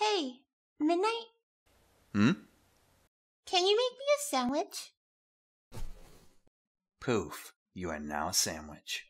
Hey, Midnight, Hmm? can you make me a sandwich? Poof, you are now a sandwich.